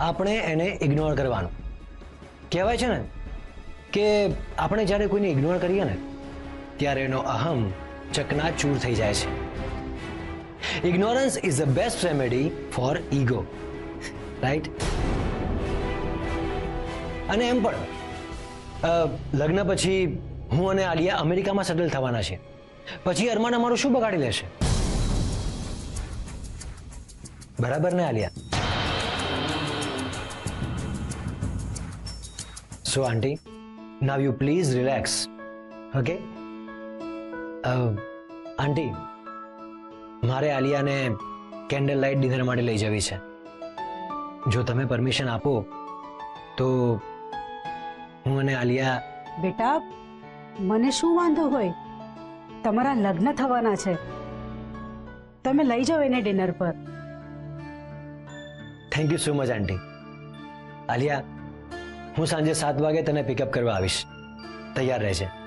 આપણે એને ઇગ્નોર કરવાનું. કહેવાય છે ને કે આપણે જ્યારે કોઈને ઇગ્નોર કરીએ ને, ત્યારે એનો અહમ ચકનાચૂર થઈ જાય છે. Ignorance is the best remedy for ego right અને એમ પણ લગ્ન પછી હું અને આલિયા અમેરિકામાં સેટલ થવાના છે પછી અરમાન અમારું શું બગાડી લેશે? બરાબર ને, Alia? So aunty you please relax. Okay? Uh, aunty મારે આલિયાને કેન્ડલ લાઇટ ડિનર માટે લઈ જવી છે જો તમે પરમિશન આપો તો હું અને આલિયા બેટા મને શું વાંધો હોય તમારા લગ્ન થવાના છે તમે લઈ જાઓ એને ડિનર પર thank you so much aunty Alia હું સાંજે સાત વાગે તને પિકઅપ કરવા આવીશ. તૈયાર રહેજે.